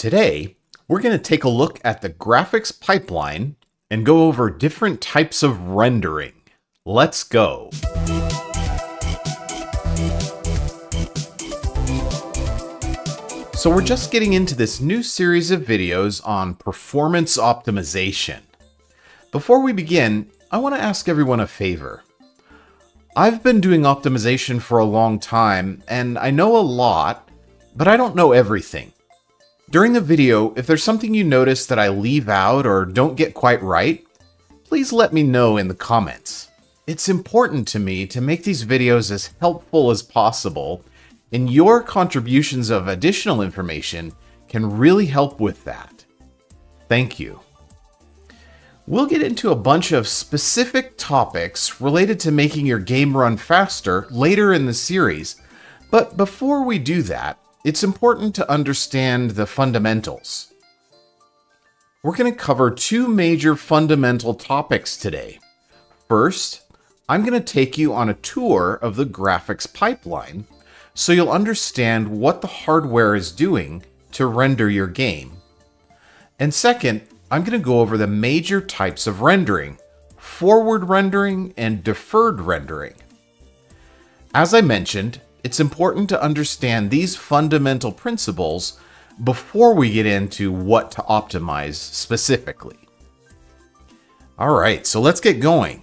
Today, we're going to take a look at the graphics pipeline and go over different types of rendering. Let's go. So we're just getting into this new series of videos on performance optimization. Before we begin, I want to ask everyone a favor. I've been doing optimization for a long time, and I know a lot, but I don't know everything. During the video, if there's something you notice that I leave out or don't get quite right, please let me know in the comments. It's important to me to make these videos as helpful as possible, and your contributions of additional information can really help with that. Thank you. We'll get into a bunch of specific topics related to making your game run faster later in the series, but before we do that, it's important to understand the fundamentals. We're going to cover two major fundamental topics today. First, I'm going to take you on a tour of the graphics pipeline so you'll understand what the hardware is doing to render your game. And second, I'm going to go over the major types of rendering, forward rendering and deferred rendering. As I mentioned, it's important to understand these fundamental principles before we get into what to optimize specifically. Alright, so let's get going.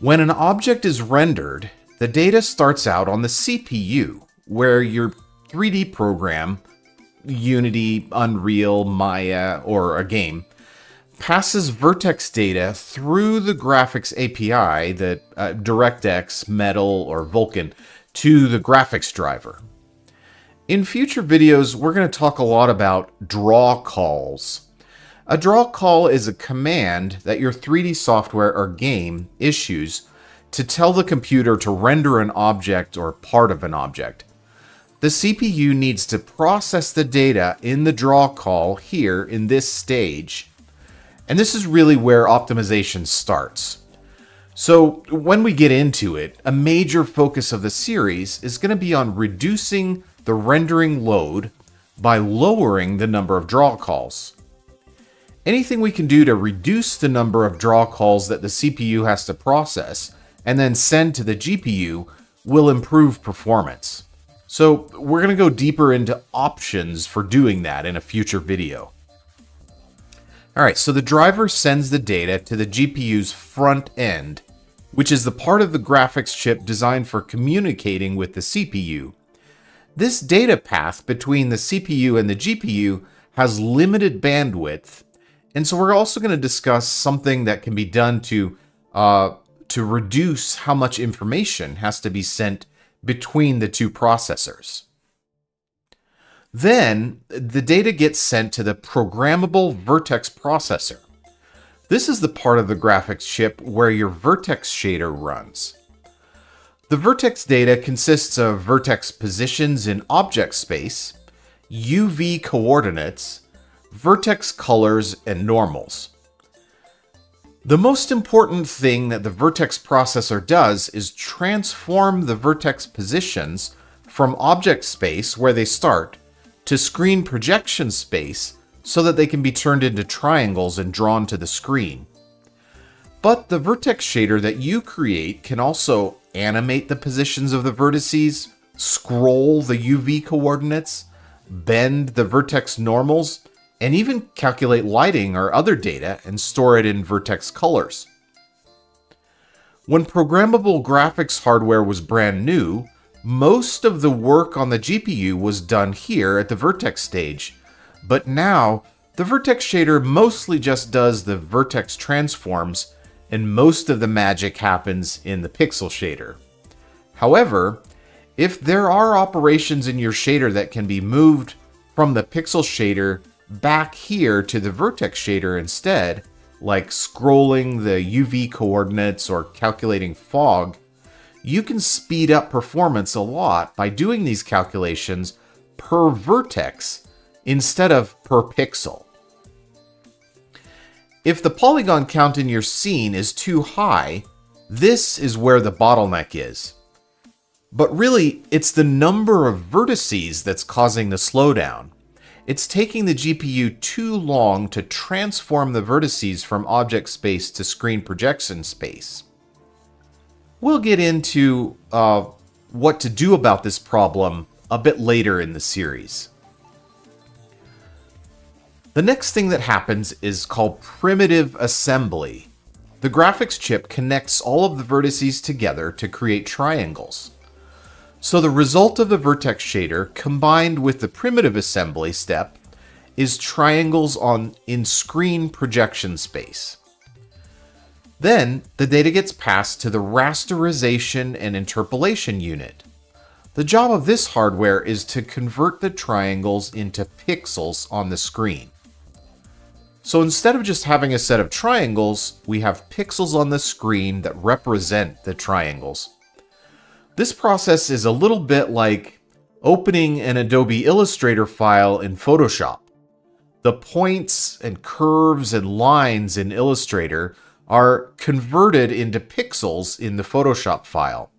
When an object is rendered, the data starts out on the CPU, where your 3D program, Unity, Unreal, Maya, or a game, passes vertex data through the graphics API that uh, DirectX, Metal, or Vulkan to the graphics driver. In future videos, we're going to talk a lot about draw calls. A draw call is a command that your 3D software or game issues to tell the computer to render an object or part of an object. The CPU needs to process the data in the draw call here in this stage. And this is really where optimization starts. So, when we get into it, a major focus of the series is going to be on reducing the rendering load by lowering the number of draw calls. Anything we can do to reduce the number of draw calls that the CPU has to process and then send to the GPU will improve performance. So we're going to go deeper into options for doing that in a future video. Alright, so the driver sends the data to the GPU's front end which is the part of the graphics chip designed for communicating with the CPU. This data path between the CPU and the GPU has limited bandwidth, and so we're also going to discuss something that can be done to uh, to reduce how much information has to be sent between the two processors. Then, the data gets sent to the programmable vertex processor. This is the part of the graphics chip where your vertex shader runs. The vertex data consists of vertex positions in object space, UV coordinates, vertex colors, and normals. The most important thing that the vertex processor does is transform the vertex positions from object space, where they start, to screen projection space, so that they can be turned into triangles and drawn to the screen. But the vertex shader that you create can also animate the positions of the vertices, scroll the UV coordinates, bend the vertex normals, and even calculate lighting or other data and store it in vertex colors. When programmable graphics hardware was brand new, most of the work on the GPU was done here at the vertex stage, but now, the vertex shader mostly just does the vertex transforms, and most of the magic happens in the pixel shader. However, if there are operations in your shader that can be moved from the pixel shader back here to the vertex shader instead, like scrolling the UV coordinates or calculating fog, you can speed up performance a lot by doing these calculations per vertex instead of per pixel. If the polygon count in your scene is too high, this is where the bottleneck is. But really, it's the number of vertices that's causing the slowdown. it's taking the GPU too long to transform the vertices from object space to screen projection space. We'll get into uh, what to do about this problem a bit later in the series. The next thing that happens is called primitive assembly. The graphics chip connects all of the vertices together to create triangles. So the result of the vertex shader combined with the primitive assembly step is triangles on in screen projection space. Then the data gets passed to the rasterization and interpolation unit. The job of this hardware is to convert the triangles into pixels on the screen. So instead of just having a set of triangles, we have pixels on the screen that represent the triangles. This process is a little bit like opening an Adobe Illustrator file in Photoshop. The points and curves and lines in Illustrator are converted into pixels in the Photoshop file.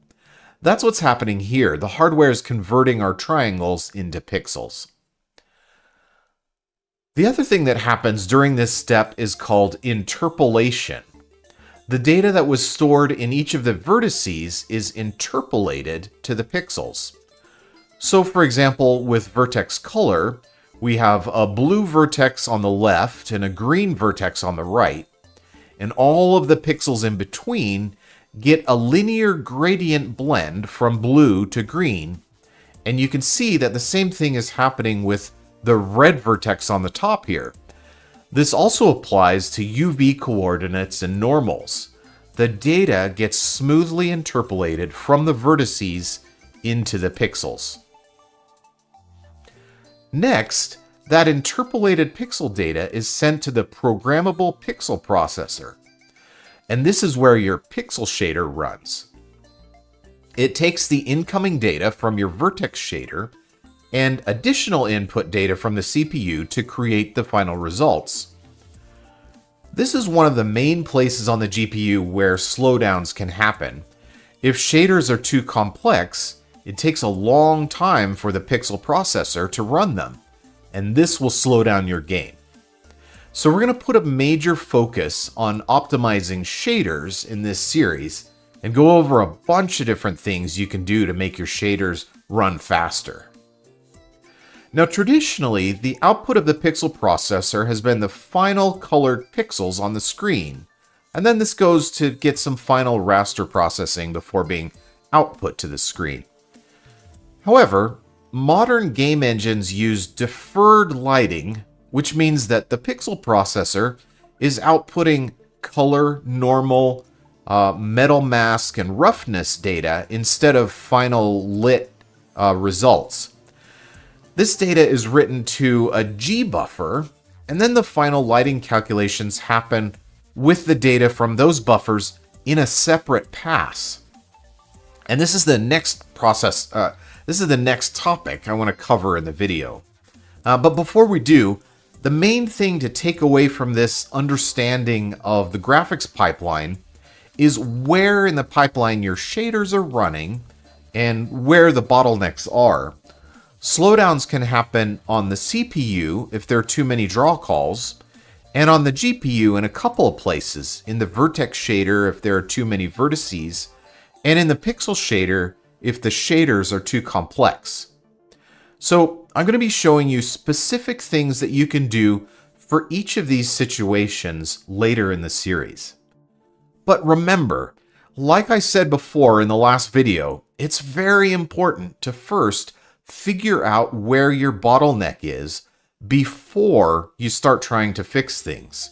That's what's happening here. The hardware is converting our triangles into pixels. The other thing that happens during this step is called interpolation. The data that was stored in each of the vertices is interpolated to the pixels. So for example, with vertex color, we have a blue vertex on the left and a green vertex on the right, and all of the pixels in between get a linear gradient blend from blue to green, and you can see that the same thing is happening with the red vertex on the top here. This also applies to UV coordinates and normals. The data gets smoothly interpolated from the vertices into the pixels. Next, that interpolated pixel data is sent to the programmable pixel processor. And this is where your pixel shader runs. It takes the incoming data from your vertex shader and additional input data from the CPU to create the final results. This is one of the main places on the GPU where slowdowns can happen. If shaders are too complex, it takes a long time for the pixel processor to run them, and this will slow down your game. So we're going to put a major focus on optimizing shaders in this series and go over a bunch of different things you can do to make your shaders run faster. Now traditionally, the output of the pixel processor has been the final colored pixels on the screen, and then this goes to get some final raster processing before being output to the screen. However, modern game engines use deferred lighting, which means that the pixel processor is outputting color, normal, uh, metal mask, and roughness data instead of final lit uh, results. This data is written to a G buffer, and then the final lighting calculations happen with the data from those buffers in a separate pass. And this is the next process, uh, this is the next topic I want to cover in the video. Uh, but before we do, the main thing to take away from this understanding of the graphics pipeline is where in the pipeline your shaders are running and where the bottlenecks are. Slowdowns can happen on the CPU if there are too many draw calls, and on the GPU in a couple of places, in the vertex shader if there are too many vertices, and in the pixel shader if the shaders are too complex. So I'm going to be showing you specific things that you can do for each of these situations later in the series. But remember, like I said before in the last video, it's very important to first figure out where your bottleneck is before you start trying to fix things.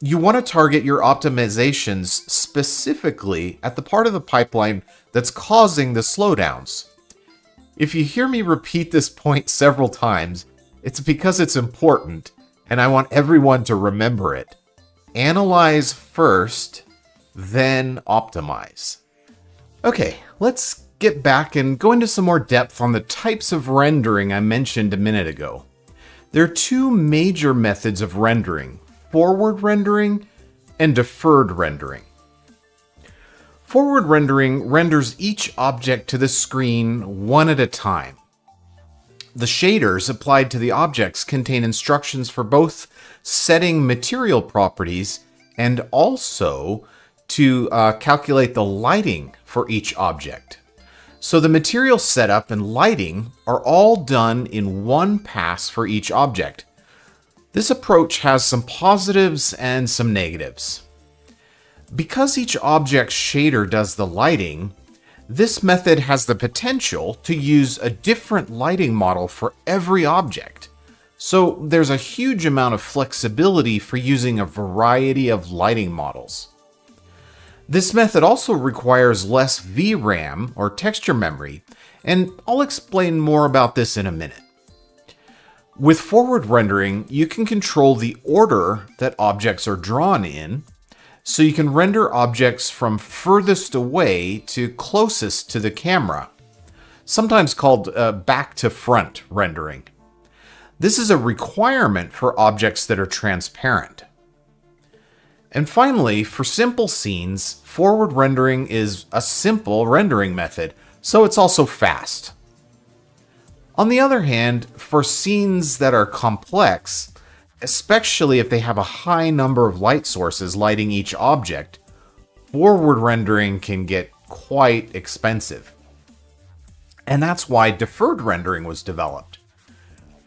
You want to target your optimizations specifically at the part of the pipeline that's causing the slowdowns. If you hear me repeat this point several times, it's because it's important, and I want everyone to remember it. Analyze first, then optimize. Okay, let's get back and go into some more depth on the types of rendering I mentioned a minute ago. There are two major methods of rendering, forward rendering and deferred rendering. Forward rendering renders each object to the screen one at a time. The shaders applied to the objects contain instructions for both setting material properties and also to uh, calculate the lighting for each object. So the material setup and lighting are all done in one pass for each object. This approach has some positives and some negatives. Because each object's shader does the lighting, this method has the potential to use a different lighting model for every object. So there's a huge amount of flexibility for using a variety of lighting models. This method also requires less VRAM or texture memory, and I'll explain more about this in a minute. With forward rendering, you can control the order that objects are drawn in, so you can render objects from furthest away to closest to the camera, sometimes called uh, back to front rendering. This is a requirement for objects that are transparent. And finally, for simple scenes, forward rendering is a simple rendering method, so it's also fast. On the other hand, for scenes that are complex, especially if they have a high number of light sources lighting each object, forward rendering can get quite expensive. And that's why deferred rendering was developed.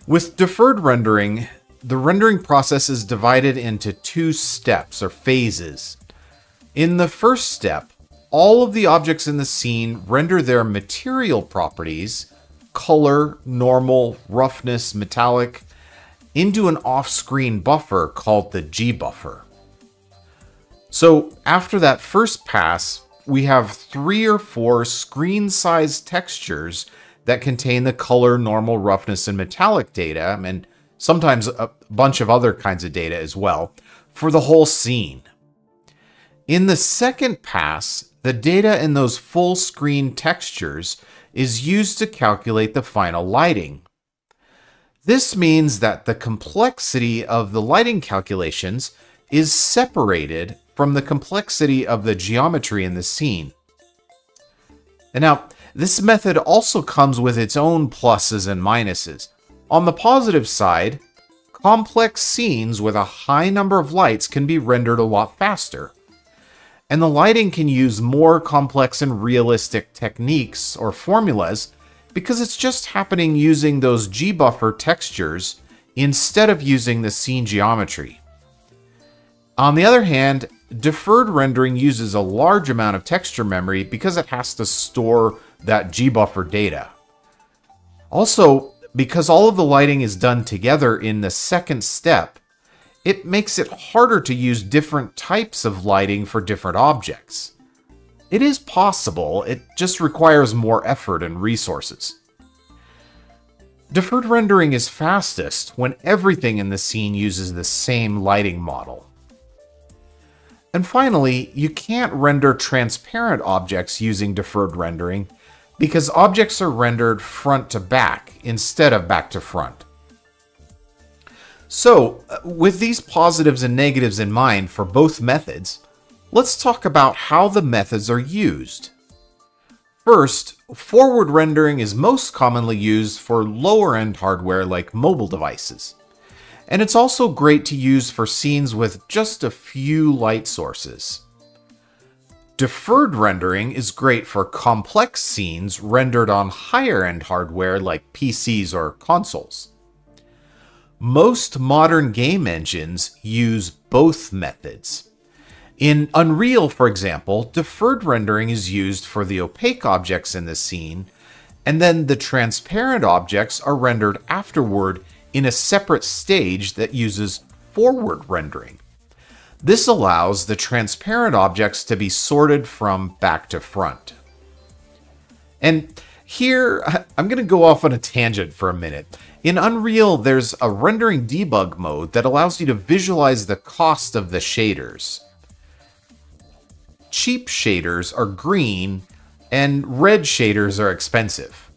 With deferred rendering, the rendering process is divided into two steps or phases. In the first step, all of the objects in the scene render their material properties color, normal, roughness, metallic, into an off-screen buffer called the G-buffer. So after that first pass, we have three or four screen-sized textures that contain the color, normal, roughness, and metallic data, and sometimes a bunch of other kinds of data as well, for the whole scene. In the second pass, the data in those full screen textures is used to calculate the final lighting, this means that the complexity of the lighting calculations is separated from the complexity of the geometry in the scene. And now, this method also comes with its own pluses and minuses. On the positive side, complex scenes with a high number of lights can be rendered a lot faster. And the lighting can use more complex and realistic techniques or formulas because it's just happening using those G-buffer textures instead of using the scene geometry. On the other hand, deferred rendering uses a large amount of texture memory because it has to store that G-buffer data. Also, because all of the lighting is done together in the second step, it makes it harder to use different types of lighting for different objects. It is possible, it just requires more effort and resources. Deferred rendering is fastest when everything in the scene uses the same lighting model. And finally, you can't render transparent objects using deferred rendering because objects are rendered front to back instead of back to front. So, uh, with these positives and negatives in mind for both methods, Let's talk about how the methods are used. First, forward rendering is most commonly used for lower-end hardware like mobile devices. And it's also great to use for scenes with just a few light sources. Deferred rendering is great for complex scenes rendered on higher-end hardware like PCs or consoles. Most modern game engines use both methods. In Unreal, for example, deferred rendering is used for the opaque objects in the scene, and then the transparent objects are rendered afterward in a separate stage that uses forward rendering. This allows the transparent objects to be sorted from back to front. And here, I'm going to go off on a tangent for a minute. In Unreal, there's a rendering debug mode that allows you to visualize the cost of the shaders cheap shaders are green and red shaders are expensive.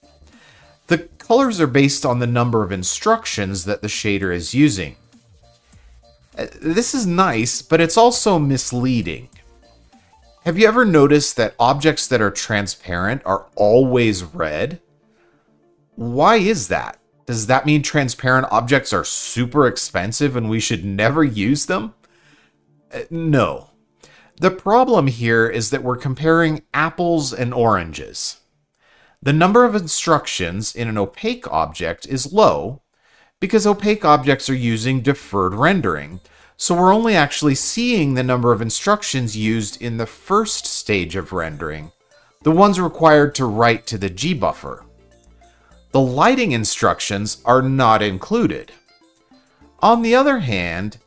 The colors are based on the number of instructions that the shader is using. Uh, this is nice, but it's also misleading. Have you ever noticed that objects that are transparent are always red? Why is that? Does that mean transparent objects are super expensive and we should never use them? Uh, no. The problem here is that we're comparing apples and oranges. The number of instructions in an opaque object is low because opaque objects are using deferred rendering, so we're only actually seeing the number of instructions used in the first stage of rendering, the ones required to write to the gbuffer the lighting instructions are not included. On the other hand,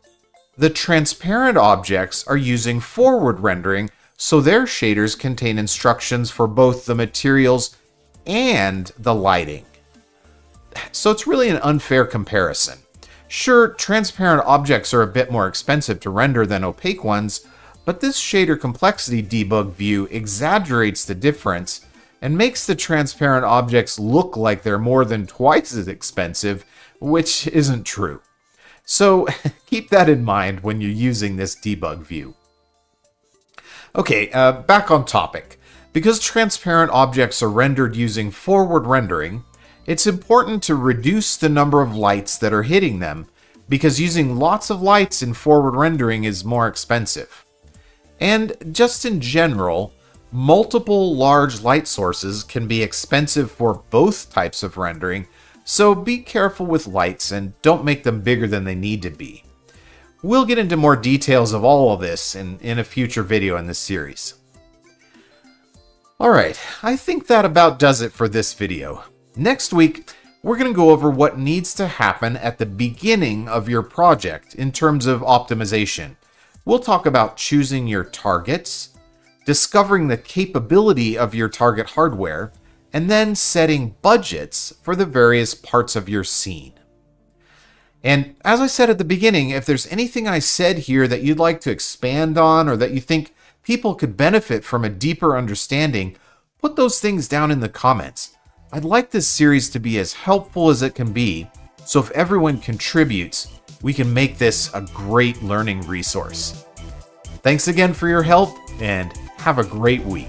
the transparent objects are using forward rendering, so their shaders contain instructions for both the materials and the lighting. So it's really an unfair comparison. Sure, transparent objects are a bit more expensive to render than opaque ones, but this shader complexity debug view exaggerates the difference and makes the transparent objects look like they're more than twice as expensive, which isn't true. So keep that in mind when you're using this debug view. Okay, uh, back on topic. Because transparent objects are rendered using forward rendering, it's important to reduce the number of lights that are hitting them, because using lots of lights in forward rendering is more expensive. And just in general, Multiple large light sources can be expensive for both types of rendering, so be careful with lights and don't make them bigger than they need to be. We'll get into more details of all of this in, in a future video in this series. Alright, I think that about does it for this video. Next week, we're going to go over what needs to happen at the beginning of your project in terms of optimization. We'll talk about choosing your targets, discovering the capability of your target hardware, and then setting budgets for the various parts of your scene. And as I said at the beginning, if there's anything I said here that you'd like to expand on or that you think people could benefit from a deeper understanding, put those things down in the comments. I'd like this series to be as helpful as it can be, so if everyone contributes, we can make this a great learning resource. Thanks again for your help, and have a great week.